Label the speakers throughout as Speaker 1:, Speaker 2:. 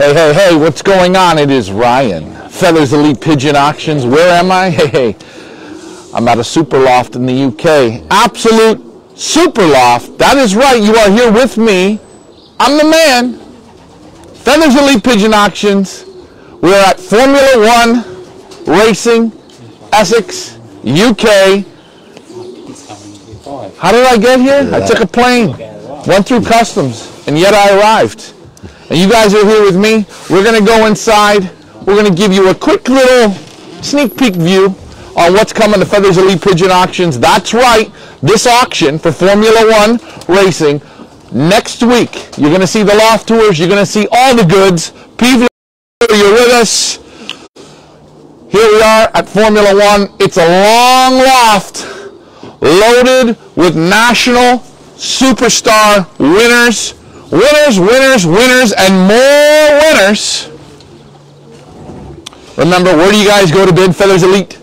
Speaker 1: Hey, hey, hey, what's going on? It is Ryan. Feathers Elite Pigeon Auctions. Where am I? Hey, hey. I'm at a super loft in the UK. Absolute super loft. That is right. You are here with me. I'm the man. Feathers Elite Pigeon Auctions. We're at Formula One Racing, Essex, UK. How did I get here? I took a plane, went through customs, and yet I arrived. And you guys are here with me. We're going to go inside. We're going to give you a quick little sneak peek view on what's coming to Feathers Elite Pigeon Auctions. That's right, this auction for Formula One racing next week. You're going to see the loft tours. You're going to see all the goods. Peevler, you're with us. Here we are at Formula One. It's a long loft loaded with national superstar winners Winners, winners, winners, and more winners. Remember, where do you guys go to bid Feathers Elite?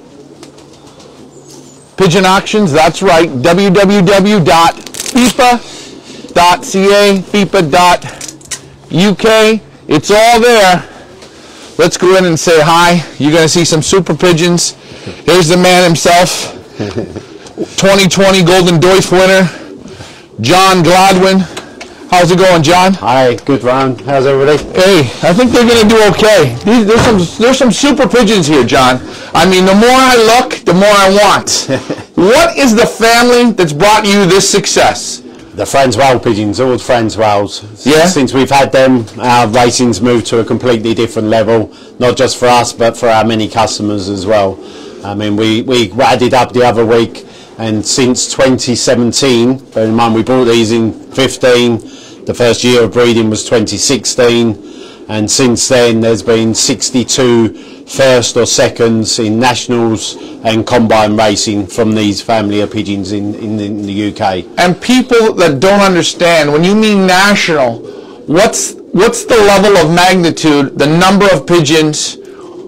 Speaker 1: Pigeon Auctions, that's right. www.fipa.ca, fipa.uk. It's all there. Let's go in and say hi. You're going to see some super pigeons. Here's the man himself. 2020 Golden Doif winner, John Gladwin. How's it going, John?
Speaker 2: Hi, good round. How's everybody?
Speaker 1: Hey, I think they're going to do okay. There's some there's some super pigeons here, John. I mean, the more I look, the more I want. what is the family that's brought you this success?
Speaker 2: The Friends Wild pigeons, old Friends Wilds.
Speaker 1: Yeah.
Speaker 2: Since we've had them, our racing's moved to a completely different level, not just for us, but for our many customers as well. I mean, we, we added up the other week, and since 2017, bear in mind we bought these in 15, the first year of breeding was 2016 and since then there's been 62 first or seconds in nationals and combine racing from these family of pigeons in, in, in the UK.
Speaker 1: And people that don't understand, when you mean national, what's what's the level of magnitude, the number of pigeons,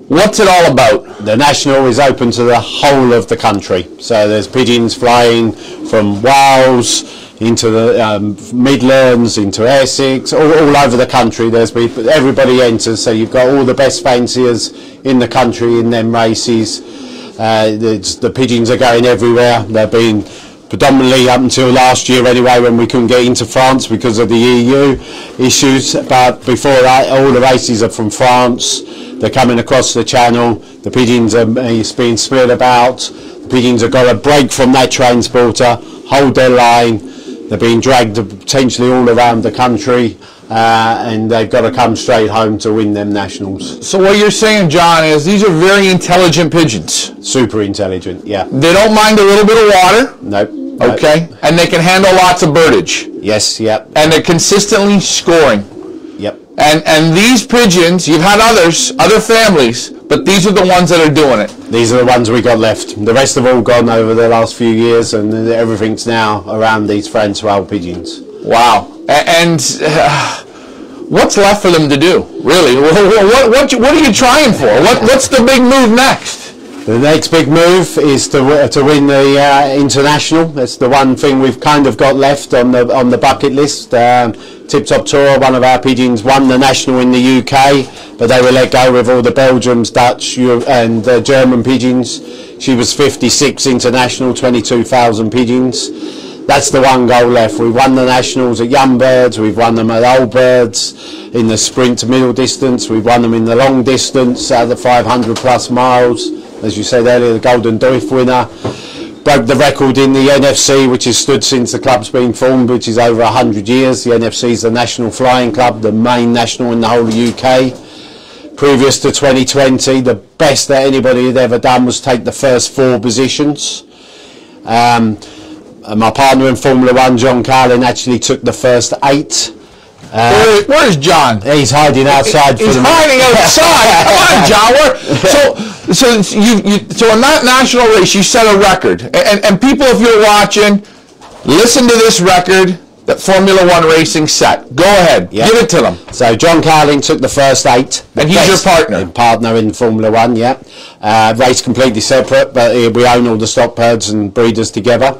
Speaker 1: what's it all about?
Speaker 2: The national is open to the whole of the country. So there's pigeons flying from Wales, into the um, Midlands, into Essex, all, all, over the country. There's everybody enters, so you've got all the best fanciers in the country in them races. Uh, the pigeons are going everywhere. They've been predominantly up until last year anyway when we couldn't get into France because of the EU issues. But before that, all the races are from France. They're coming across the channel. The pigeons are it's being split about. The pigeons have got a break from that transporter, hold their line, they're being dragged potentially all around the country. Uh, and they've got to come straight home to win them nationals.
Speaker 1: So what you're saying, John, is these are very intelligent pigeons.
Speaker 2: Super intelligent, yeah.
Speaker 1: They don't mind a little bit of water.
Speaker 2: Nope.
Speaker 1: Okay, and they can handle lots of birdage.
Speaker 2: Yes, yep.
Speaker 1: And they're consistently scoring.
Speaker 2: Yep.
Speaker 1: And and these pigeons, you've had others, other families, but these are the ones that are doing it.
Speaker 2: These are the ones we got left. The rest have all gone over the last few years, and everything's now around these Francois pigeons.
Speaker 1: Wow. And uh, what's left for them to do, really? What, what, what, what are you trying for? What, what's the big move next?
Speaker 2: The next big move is to to win the uh, international. That's the one thing we've kind of got left on the on the bucket list. Um, Tip Top Tour, one of our pigeons, won the national in the UK, but they were let go with all the Belgians, Dutch, and uh, German pigeons. She was 56 international, 22,000 pigeons. That's the one goal left. We've won the nationals at young birds, we've won them at old birds, in the sprint to middle distance, we've won them in the long distance, the 500 plus miles as you said earlier, the Golden Doif winner. Broke the record in the NFC, which has stood since the club's been formed, which is over 100 years. The NFC is the national flying club, the main national in the whole UK. Previous to 2020, the best that anybody had ever done was take the first four positions. Um, my partner in Formula One, John Carlin, actually took the first eight.
Speaker 1: Uh, Where, where's John?
Speaker 2: He's hiding outside.
Speaker 1: He's hiding outside. Come on, John. Where, so, so you, you, so in that national race, you set a record, and, and people, if you're watching, listen to this record that Formula One racing set. Go ahead, yep. give it to them.
Speaker 2: So John Carling took the first eight,
Speaker 1: and he's your partner.
Speaker 2: Partner in Formula One, yeah. Uh, race completely separate, but uh, we own all the stock herds and breeders together.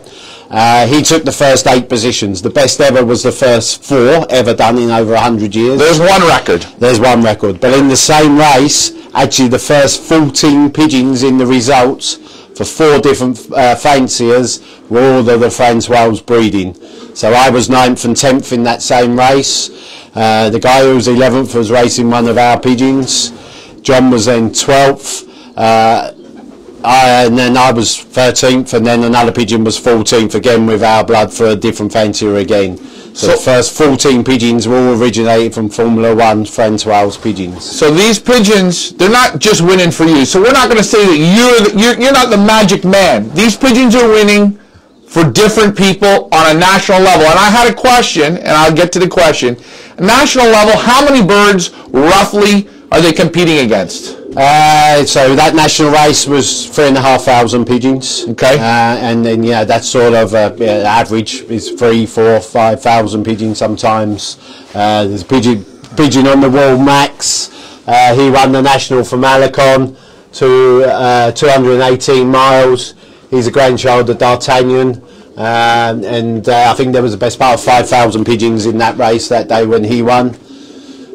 Speaker 2: Uh, he took the first eight positions. The best ever was the first four ever done in over 100 years.
Speaker 1: There's one record.
Speaker 2: There's one record. But in the same race, actually the first 14 pigeons in the results for four different uh, fanciers were all of the Francois breeding. So I was ninth and tenth in that same race. Uh, the guy who was 11th was racing one of our pigeons. John was then 12th. Uh, I, and then I was 13th, and then another pigeon was 14th again with our blood for a different fancier again. So,
Speaker 1: So-
Speaker 2: the first 14 pigeons were all originated from Formula One Francois pigeons.
Speaker 1: So these pigeons, they're not just winning for you. So we're not going to say that you're, the, you're you're not the magic man. These pigeons are winning for different people on a national level. And I had a question, and I'll get to the question. National level, how many birds roughly are they competing against?
Speaker 2: Uh, so that national race was three and a half thousand pigeons.
Speaker 1: Okay.
Speaker 2: Uh, and then yeah, that's sort of uh, yeah, average is three, four, five thousand pigeons sometimes. Uh, there's a pigeon pigeon on the wall, Max. Uh, he won the national from Alençon to uh, 218 miles. He's a grandchild of D'Artagnan. Um, and uh, I think there was the best part of 5,000 pigeons in that race that day when he won.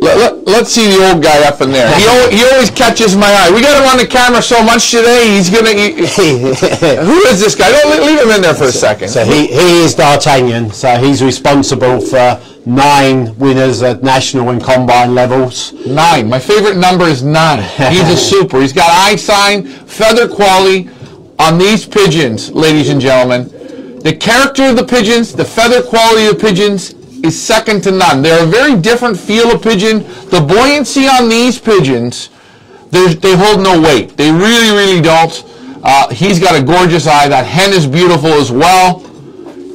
Speaker 1: Let, us see the old guy up in there. He, al- he always catches my eye. We got him on the camera so much today. He's gonna. he- who is this guy? Don't leave him in there for a second.
Speaker 2: So he, he is D'Artagnan, so he's responsible for nine winners at national and combine levels.
Speaker 1: Nine. My favorite number is nine. He's a super. He's got eye sign, feather quality on these pigeons, ladies and gentlemen. The character of the pigeons, the feather quality of the pigeons is second to none. They're a very different feel of pigeon. The buoyancy on these pigeons, they hold no weight. They really, really don't. Uh, he's got a gorgeous eye. That hen is beautiful as well.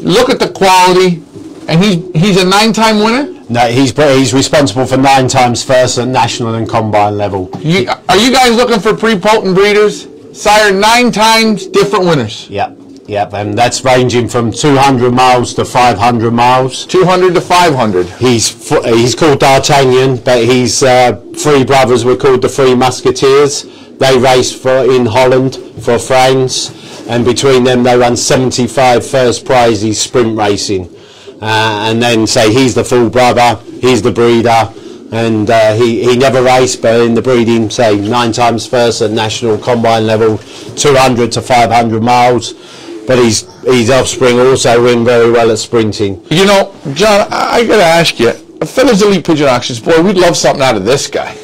Speaker 1: Look at the quality. And he's, he's a nine-time winner?
Speaker 2: No, he's he's responsible for nine times first at national and combine level.
Speaker 1: You, are you guys looking for pre-potent breeders? Sire, nine times different winners.
Speaker 2: Yep, yep, and that's ranging from 200 miles to 500 miles.
Speaker 1: 200 to 500.
Speaker 2: He's he's called D'Artagnan, but his uh, three brothers were called the Three Musketeers. They raced for in Holland for France, and between them they won 75 first prizes sprint racing. Uh, and then say he's the full brother, he's the breeder, and uh, he, he never raced, but in the breeding, say nine times first at national combine level, 200 to 500 miles. But his his offspring also win very well at sprinting.
Speaker 1: You know, John, I, I got to ask you, Feathers Elite Pigeon Auctions, boy, we'd love something out of this guy.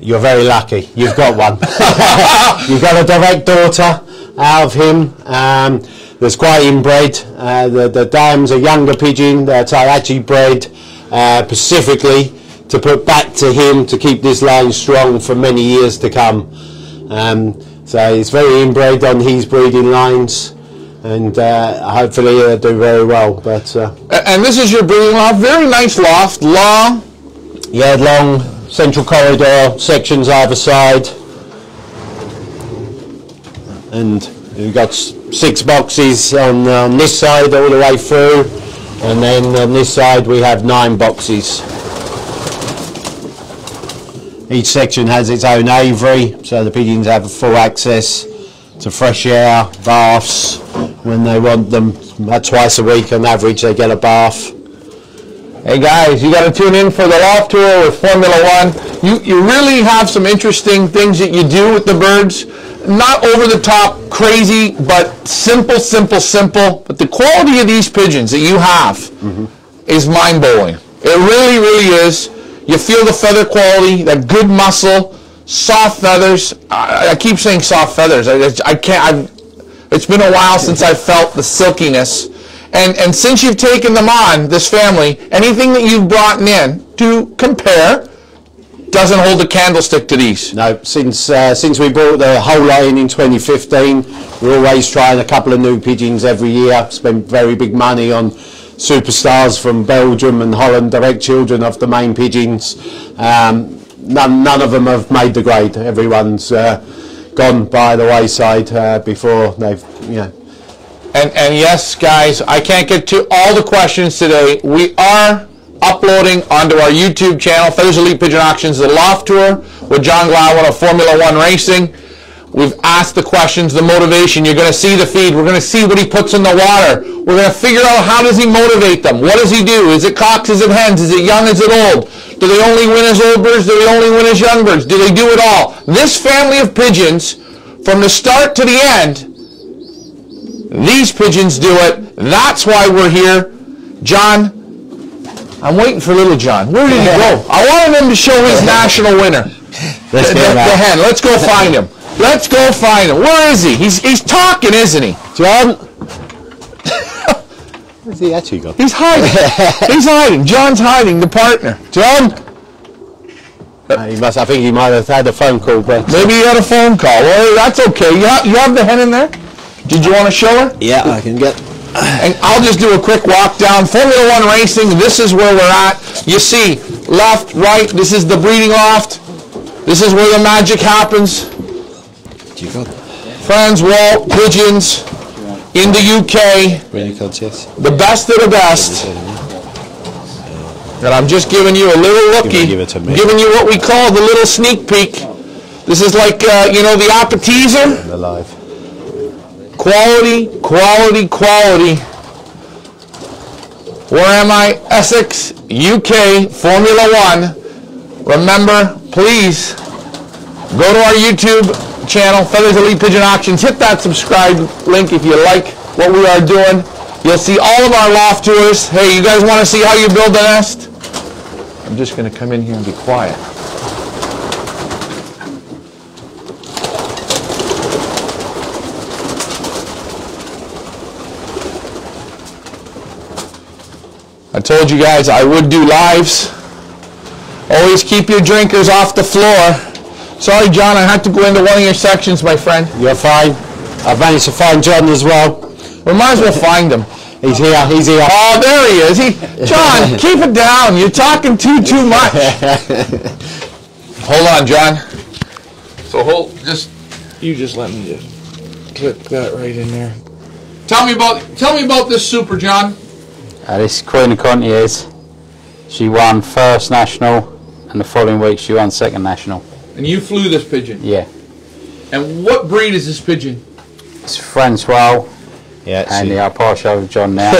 Speaker 2: You're very lucky. You've got one. You've got a direct daughter out of him. Um, that's quite inbred. Uh, the, the dam's a younger pigeon that I actually bred uh, specifically to put back to him to keep this line strong for many years to come. Um, so he's very inbred on his breeding lines. And uh, hopefully he'll do very well. But uh,
Speaker 1: And this is your breeding loft. Very nice loft, long.
Speaker 2: yeah, long central corridor sections either side, and we've got six boxes on, on this side all the way through, and then on this side we have nine boxes. Each section has its own aviary, so the pigeons have full access to fresh air, baths when they want them. About twice a week on average they get a bath.
Speaker 1: Hey guys, you got to tune in for the loft tour with Formula One. You, you really have some interesting things that you do with the birds. Not over the top, crazy, but simple, simple, simple. But the quality of these pigeons that you have mm-hmm. is mind blowing. It really, really is. You feel the feather quality, that good muscle, soft feathers. I, I keep saying soft feathers. I, I can't. I've, it's been a while since I felt the silkiness. And, and since you've taken them on, this family, anything that you've brought in to compare doesn't hold a candlestick to these.
Speaker 2: No, since uh, since we bought the whole line in 2015, we're always trying a couple of new pigeons every year. Spend very big money on superstars from Belgium and Holland, direct children of the main pigeons. Um, none none of them have made the grade. Everyone's uh, gone by the wayside uh, before they've you know.
Speaker 1: And, and yes, guys, I can't get to all the questions today. We are uploading onto our YouTube channel, Feathers Elite Pigeon Auctions, the Loft Tour with John Gladwin of Formula One Racing. We've asked the questions, the motivation. You're going to see the feed. We're going to see what he puts in the water. We're going to figure out how does he motivate them. What does he do? Is it cocks? Is it hens? Is it young? Is it old? Do they only win as old birds? Do they only win as young birds? Do they do it all? This family of pigeons, from the start to the end, these pigeons do it. That's why we're here. John, I'm waiting for little John. Where did he go? I wanted him to show his national winner.
Speaker 2: Let's
Speaker 1: The,
Speaker 2: him
Speaker 1: the hen. Let's go find him. Let's go find him. Where is he? He's he's talking, isn't he?
Speaker 2: John. Where's he actually gone?
Speaker 1: He's hiding. he's hiding. John's hiding. The partner.
Speaker 2: John. Uh, he must. I think he might have had a phone call, but
Speaker 1: Maybe he had a phone call. Well, that's okay. You have, you have the hen in there. Did you want to show her?
Speaker 2: yeah, I can get.
Speaker 1: And I'll just do a quick walk down. Formula One racing, this is where we're at. You see, left, right, this is the breeding loft. This is where the magic happens. Friends, Walt, Pigeons, in the UK, the best of the best. And I'm just giving you a little looky,
Speaker 2: give it to me.
Speaker 1: giving you what we call the little sneak peek. This is like, uh, you know, the appetizer. Quality, quality, quality. Where am I? Essex, UK, Formula One. Remember, please, go to our YouTube channel, Feathers Elite Pigeon Auctions. Hit that subscribe link if you like what we are doing. You'll see all of our loft tours. Hey, you guys want to see how you build a nest? I'm just going to come in here and be quiet. I told you guys I would do lives. Always keep your drinkers off the floor. Sorry, John, I had to go into one of your sections, my friend.
Speaker 2: You're fine. I've managed to find John as well.
Speaker 1: We might as well find him.
Speaker 2: He's here. He's here.
Speaker 1: Oh, there he is. He, John, keep it down. You're talking too too much. hold on, John. So hold just. You just let me just clip that right in there. Tell me about tell me about this super, John.
Speaker 3: Uh, this is Queen of Contiers. She won first national, and the following week she won second national.
Speaker 1: And you flew this pigeon.
Speaker 3: Yeah,
Speaker 1: And what breed is this pigeon?
Speaker 3: it's Francois,
Speaker 2: Yeah.
Speaker 3: and
Speaker 2: she-
Speaker 3: yeah, I'll pass you over to John now.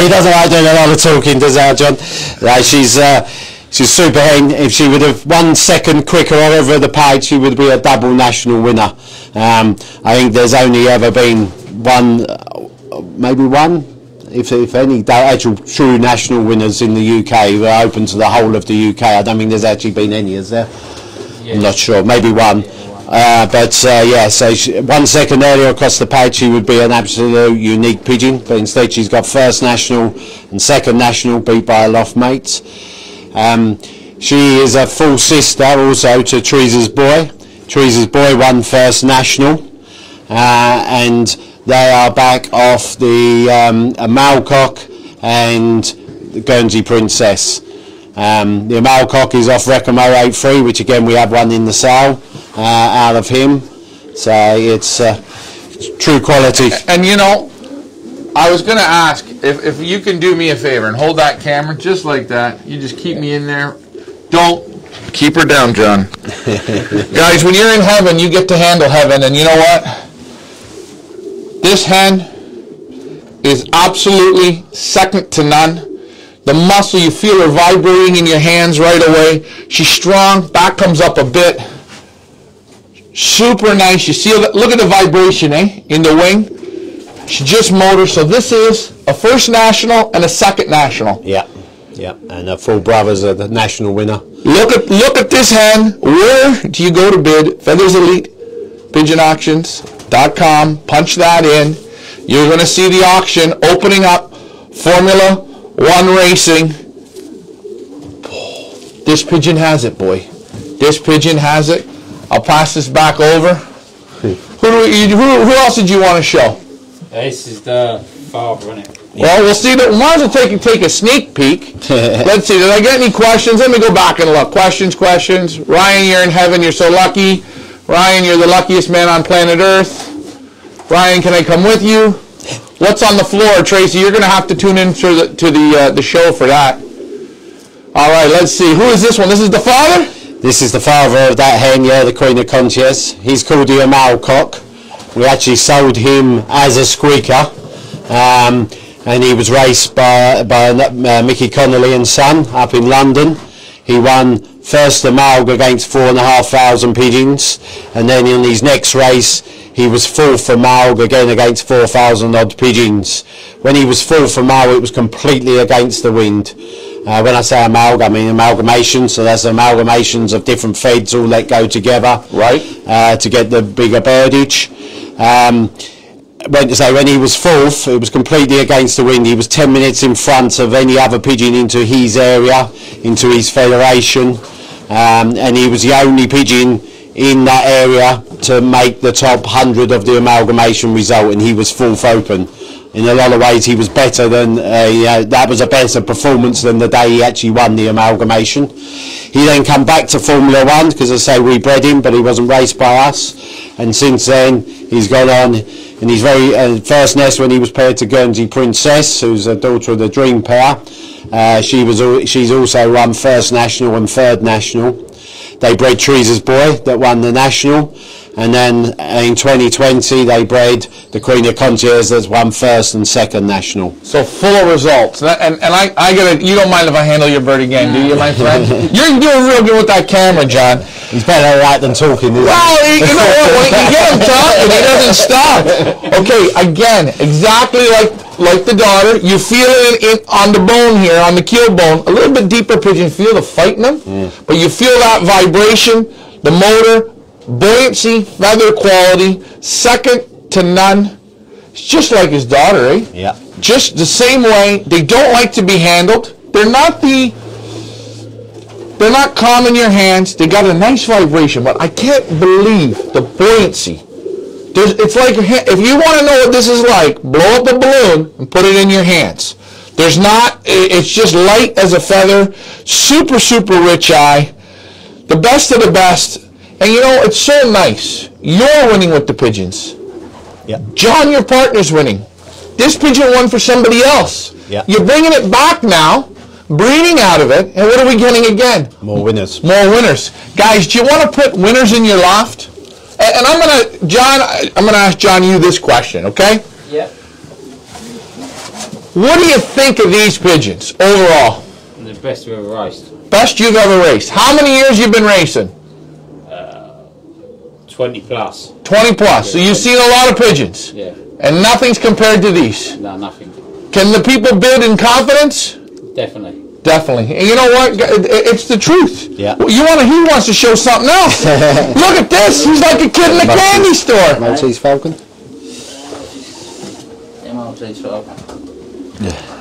Speaker 2: he doesn't like doing a lot of talking, does that, John? Uh, she's uh, she's super hen. If she would have one second quicker over the page, she would be a double national winner. Um, I think there's only ever been one, uh, maybe one, if, if any, actual true national winners in the UK who are open to the whole of the UK. I don't think there's actually been any, is there? I'm not sure, maybe one. Uh, but uh, yeah, so she, one second earlier across the page, she would be an absolute unique pigeon. But instead, she's got first national and second national, beat by a loft mate. Um, she is a full sister also to Teresa's boy. Teresa's boy won first national, uh, and they are back off the um, a Malcock and the Guernsey Princess. Um, the Malcock is off Recamo 83, which again we have one in the sale uh, out of him. So it's uh, true quality.
Speaker 1: And you know, I was gonna ask if, if you can do me a favor and hold that camera just like that. You just keep me in there. Don't keep her down, John. Guys, when you're in heaven, you get to handle heaven, and you know what? This hen is absolutely second to none. The muscle, you feel her vibrating in your hands right away. She's strong. Back comes up a bit. Super nice. You see, look at the vibration, eh? In the wing. She just motor. So this is a first national and a second national.
Speaker 2: Yeah, yeah, and her full brothers are the national winner.
Speaker 1: Look at look at this hen. Where do you go to bid? Feathers Elite Pigeon Auctions.com. Punch that in. You're going to see the auction opening up. Formula One Racing. This pigeon has it, boy. This pigeon has it. I'll pass this back over. Who, do we, who, who else did you want to show?
Speaker 4: This is the father, isn't it?
Speaker 1: Well, we'll see. That, we might as well take, take a sneak peek. Let's see. Did I get any questions? Let me go back and look. Questions, questions. Ryan, you're in heaven. You're so lucky. Ryan, you're the luckiest man on planet Earth. Ryan, can I come with you? What's on the floor, Tracy? You're going to have to tune in to the to the uh, the show for that. All right. Let's see. Who is this one? This is the father.
Speaker 2: This is the father of that hen, yeah, the Queen of Conches. He's called the Amal cock. We actually sold him as a squeaker. Um, and he was raced by, by uh, Mickey Connolly and Son up in London. He won first the Malg against four and a half thousand pigeons, and then in his next race he was fourth for Malg again against four thousand odd pigeons. When he was fourth for Malg, it was completely against the wind. Uh, when I say amalg, I mean amalgamation, so that's amalgamations of different feds all let go together,
Speaker 1: Right.
Speaker 2: uh, to get the bigger birdage. Um, when to say when he was fourth, it was completely against the wind. He was ten minutes in front of any other pigeon into his area, into his federation, um, and he was the only pigeon in that area to make the top hundred of the amalgamation result, and he was fourth open. In a lot of ways, he was better than uh, that was a better performance than the day he actually won the amalgamation. He then come back to Formula One because I say we bred him, but he wasn't raced by us. And since then, he's gone on in his very uh, first nest when he was paired to Guernsey Princess, who's a daughter of the Dream pair. Uh, she was she's also won first national and third national. They bred Teresa's boy that won the national, and then in 2020 they bred the Queen of Concierge that's won first and second national.
Speaker 1: So full of results. And, and, and I, I gotta, you don't mind if I handle your bird again, do you, my friend? You're doing real good with that camera, John.
Speaker 2: He's better at that than talking. Isn't he?
Speaker 1: Well, you know what? When you get him talking, he doesn't stop. Okay, again, exactly like like the daughter, you feel it in, on the bone here, on the keel bone, a little bit deeper pigeon. Feel the fight in them, but you feel that vibration, the motor, buoyancy, feather quality, second to none. It's just like his daughter, eh?
Speaker 2: Yeah.
Speaker 1: Just the same way. They don't like to be handled. They're not the they're not calm in your hands. They got a nice vibration, but I can't believe the buoyancy. There's, it's like if you want to know what this is like, blow up a balloon and put it in your hands. There's not. It's just light as a feather. Super, super rich eye. The best of the best. And you know, it's so nice. You're winning with the pigeons.
Speaker 2: Yeah.
Speaker 1: John, your partner's winning. This pigeon won for somebody else.
Speaker 2: Yeah.
Speaker 1: You're bringing it back now, breeding out of it, and what are we getting again?
Speaker 2: More winners.
Speaker 1: More winners. Guys, do you want to put winners in your loft? And, and I'm going to, John, I- I'm going to ask John you this question, okay?
Speaker 4: Yeah.
Speaker 1: What do you think of these pigeons overall?
Speaker 4: The best we've ever raced.
Speaker 1: Best you've ever raced. How many years you've been racing?
Speaker 4: 20 plus.
Speaker 1: 20 plus. So you've seen a lot of pigeons.
Speaker 4: Yeah.
Speaker 1: And nothing's compared to these.
Speaker 4: No, nothing.
Speaker 1: Can the people build in confidence?
Speaker 4: Definitely.
Speaker 1: Definitely. And you know what? It's the truth.
Speaker 2: Yeah.
Speaker 1: You want to, he wants to show something else. Look at this. He's like a kid in a candy store.
Speaker 2: Maltese Falcon.
Speaker 4: Maltese Falcon. 12.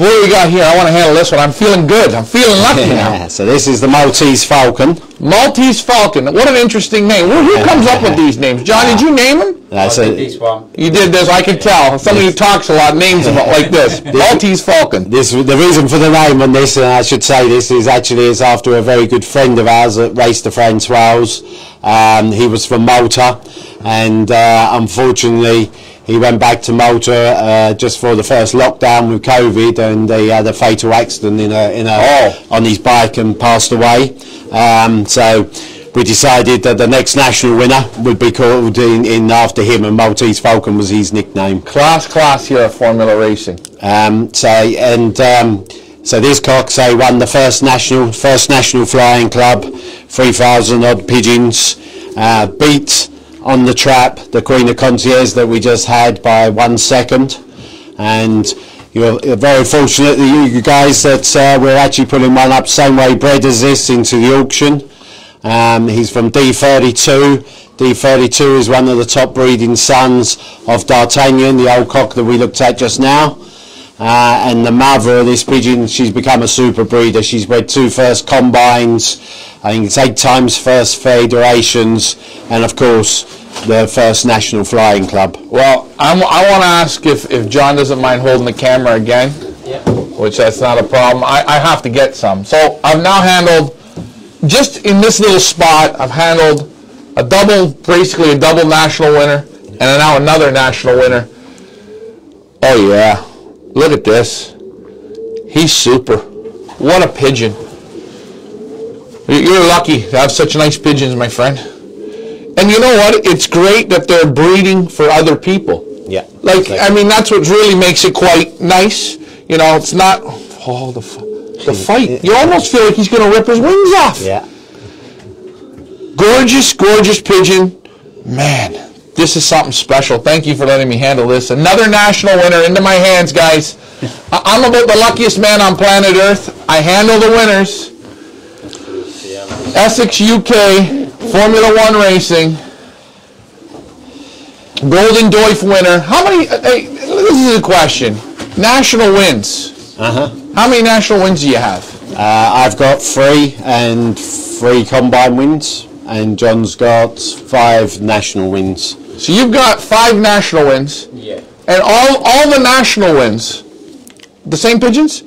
Speaker 1: What do we got here? I want to handle this one. I'm feeling good. I'm feeling lucky now.
Speaker 2: So this is the Maltese Falcon.
Speaker 1: Maltese Falcon. What an interesting name. Who, who comes up with these names? John, did you name them?
Speaker 2: That's
Speaker 4: I did
Speaker 2: a,
Speaker 4: this one.
Speaker 1: You did this. I can tell. Somebody who talks a lot names them like this. Maltese Falcon.
Speaker 2: this the reason for the name on this, and I should say this is actually is after a very good friend of ours that raced the Francois. Um, he was from Malta, and uh, unfortunately he went back to Malta uh, just for the first lockdown with COVID, and he had a fatal accident in a, in a
Speaker 1: Oh.
Speaker 2: on his bike and passed away. Um, so. We decided that the next national winner would be called in, in after him, and Maltese Falcon was his nickname.
Speaker 1: Class, class here at Formula Racing.
Speaker 2: Um, so and um, so this cock say won the first national first national flying club, three thousand odd pigeons, uh, beat on the trap the Queen of Concierge that we just had by one second, and. You're very fortunate that you guys that uh, we're actually putting one up same way bred as this into the auction. Um, he's from D32. D32 is one of the top breeding sons of D'Artagnan, the old cock that we looked at just now. Uh, and the mother of this pigeon, she's become a super breeder. She's bred two first combines, I think it's eight times first federations, and of course the first national flying club.
Speaker 1: Well, I'm, I want to ask if, if John doesn't mind holding the camera again,
Speaker 4: Yeah.
Speaker 1: which that's not a problem. I, I have to get some. So I've now handled, just in this little spot, I've handled a double, basically a double national winner, and now another national winner. Oh yeah, look at this. He's super. What a pigeon. You're lucky to have such nice pigeons, my friend. And you know what? It's great that they're breeding for other people.
Speaker 2: Yeah.
Speaker 1: Like,
Speaker 2: exactly.
Speaker 1: I mean, that's what really makes it quite nice. You know, it's not, oh, the, the fight. You almost feel like he's going to rip his wings off.
Speaker 2: yeah.
Speaker 1: Gorgeous, gorgeous pigeon. Man, this is something special. Thank you for letting me handle this. Another national winner into my hands, guys. I'm about the luckiest man on planet Earth. I handle the winners. Essex UK Formula One Racing. Golden Doif winner. How many? uh, Hey, this is a question. National wins.
Speaker 2: Uh huh.
Speaker 1: How many national wins do you have?
Speaker 2: Uh, I've got three and three combine wins, and John's got five national wins.
Speaker 1: So you've got five national wins.
Speaker 4: Yeah.
Speaker 1: And all all the national wins, the same pigeons?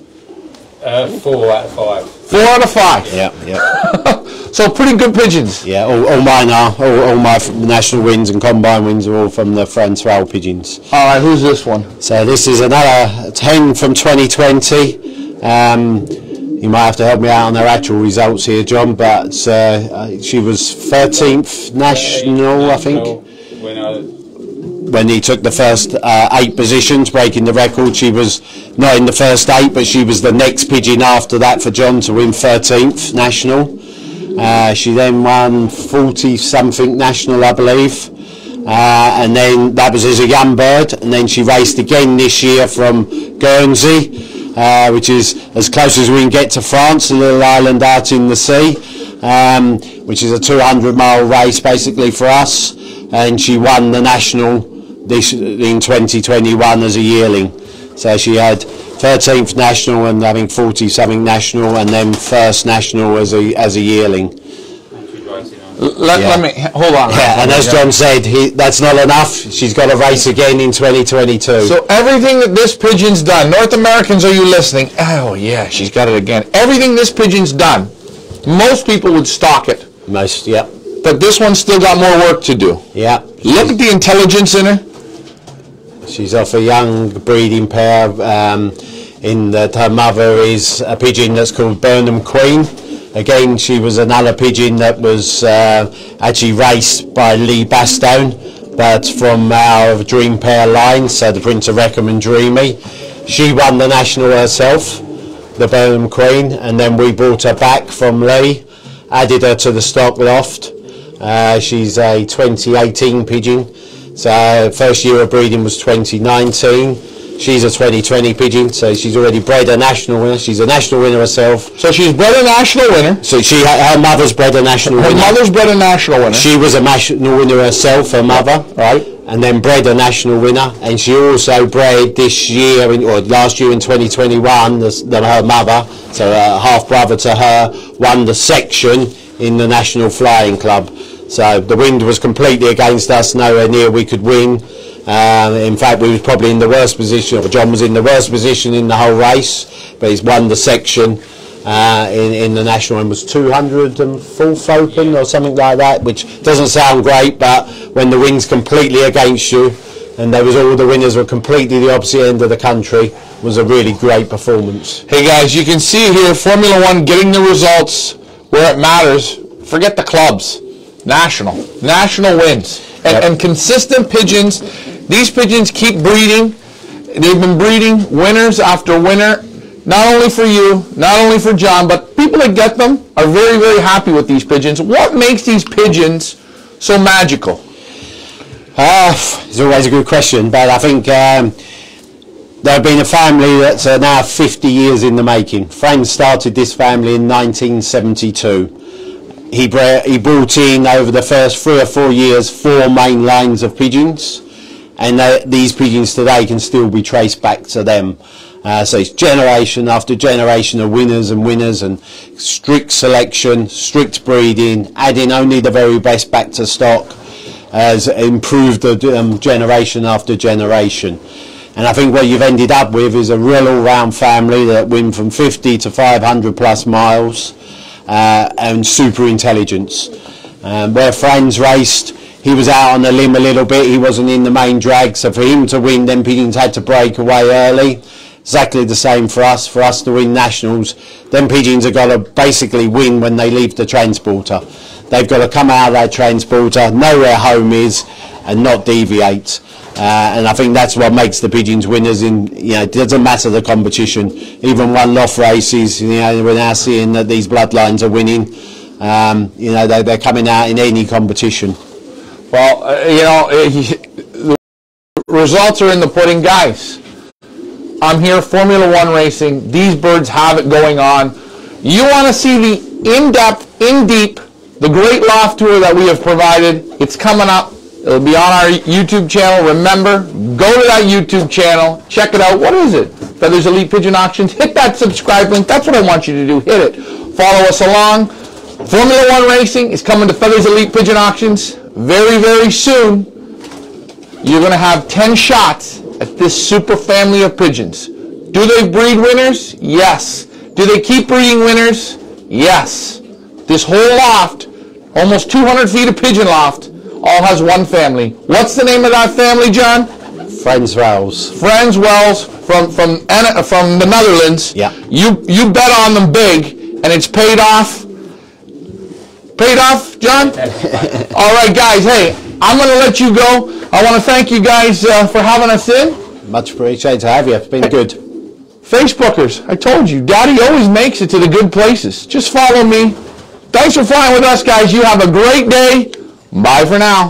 Speaker 4: Uh, four out of five.
Speaker 1: Four out of five.
Speaker 2: Yeah, yeah,
Speaker 1: So pretty good pigeons.
Speaker 2: yeah. All, all mine are. All, all my national wins and combine wins are all from the Francois pigeons.
Speaker 1: All right, who's this one?
Speaker 2: So this is another 10 from 2020. Um, you might have to help me out on their actual results here, John, but uh, uh, she was 13th national, I think.
Speaker 4: When
Speaker 2: when he took the first uh, eight positions, breaking the record. She was not in the first eight, but she was the next pigeon after that for John to win 13th national. Uh, she then won 40 something national, I believe. Uh, and then that was as a young bird. And then she raced again this year from Guernsey, uh, which is as close as we can get to France, a little island out in the sea, um, which is a 200 mile race basically for us. And she won the national this in 2021 as a yearling. So she had 13th national and think 40 something national, and then first national as a as a yearling.
Speaker 4: She's racing on.
Speaker 1: Let,
Speaker 2: Yeah.
Speaker 1: let me hold on.
Speaker 2: Yeah, and as John said, he, that's not enough. She's got to race again in 2022.
Speaker 1: So everything that this pigeon's done, North Americans, are you listening? Oh yeah, she's got it again. Everything this pigeon's done, most people would stock it,
Speaker 2: Most, yeah,
Speaker 1: but this one's still got more work to do.
Speaker 2: yeah.
Speaker 1: Look at the intelligence in her.
Speaker 2: She's off a young breeding pair. Um, in that her mother is a pigeon that's called Burnham Queen. Again, she was another pigeon that was uh, actually raced by Lee Bastone, but from our dream pair line, so the Prince of Reckham and Dreamy. She won the national herself, the Burnham Queen, and then we brought her back from Lee, added her to the stock loft. Uh, she's a 2018 pigeon. So first year of breeding was 2019. She's a 2020 pigeon, so she's already bred a national winner. She's a national winner herself.
Speaker 1: So she's bred a national winner.
Speaker 2: So she, her mother's bred a national
Speaker 1: Her
Speaker 2: winner.
Speaker 1: mother's bred a national winner.
Speaker 2: She was a national winner herself, her mother,
Speaker 1: right.
Speaker 2: and then bred a national winner. And she also bred this year, in, or last year in 2021, the, the, her mother, so a half brother to her, won the section in the National Flying Club. So the wind was completely against us, nowhere near we could win. Um, in fact, we was probably in the worst position, or John was in the worst position in the whole race, but he's won the section uh, in, in the national and was 204th open or something like that, which doesn't sound great, but when the wind's completely against you, and there was all the winners were completely the opposite end of the country, was a really great performance.
Speaker 1: Hey guys, you can see here Formula One getting the results where it matters. Forget the clubs. National. National wins. And,
Speaker 2: Yep.
Speaker 1: and consistent pigeons. These pigeons keep breeding. They've been breeding winners after winner. Not only for you, not only for John, but people that get them are very, very happy with these pigeons. What makes these pigeons so magical?
Speaker 2: Ah, it's always a good question, but I think um, they've been a family that's uh, now 50 years in the making. Frank started this family in 1972. He, he brought in over the first three or four years four main lines of pigeons, and they, these pigeons today can still be traced back to them. Uh, so it's generation after generation of winners and winners and strict selection, strict breeding, adding only the very best back to stock has improved the um, generation after generation. And I think what you've ended up with is a real all-round family that win from 50 to 500 plus miles uh, and super intelligence. Um, where Franz raced, he was out on the limb a little bit. He wasn't in the main drag, so for him to win, then pigeons had to break away early. exactly the same for us. For us to win nationals, then pigeons have got to basically win when they leave the transporter. They've got to come out of that transporter, know where home is, and not deviate. Uh, and I think that's what makes the pigeons winners. In you know, it doesn't matter the competition. Even one loft races, you know, we're now seeing that these bloodlines are winning. Um, you know, they, they're coming out in any competition.
Speaker 1: Well, uh, you know, uh, the results are in the pudding, guys. I'm here, Formula One racing. These birds have it going on. You want to see the in-depth, in-deep, the great loft tour that we have provided. It's coming up. It'll be on our YouTube channel. Remember, go to that YouTube channel, check it out. What is it? Feathers Elite Pigeon Auctions. Hit that subscribe link. That's what I want you to do. Hit it. Follow us along. Formula One racing is coming to Feathers Elite Pigeon Auctions very, very soon. You're going to have 10 shots at this super family of pigeons. Do they breed winners? Yes. Do they keep breeding winners? Yes. This whole loft, almost 200 feet of pigeon loft, all has one family. What's the name of that family, John?
Speaker 2: Friends Wells.
Speaker 1: Friends Wells from from from the Netherlands.
Speaker 2: Yeah.
Speaker 1: You you bet on them big, and it's paid off. Paid off, John. All right, guys. Hey, I'm gonna let you go. I want to thank you guys uh, for having us in.
Speaker 2: Much appreciated to have you. It's been good.
Speaker 1: Facebookers, I told you, Daddy always makes it to the good places. Just follow me. Thanks for flying with us, guys. You have a great day. Bye for now.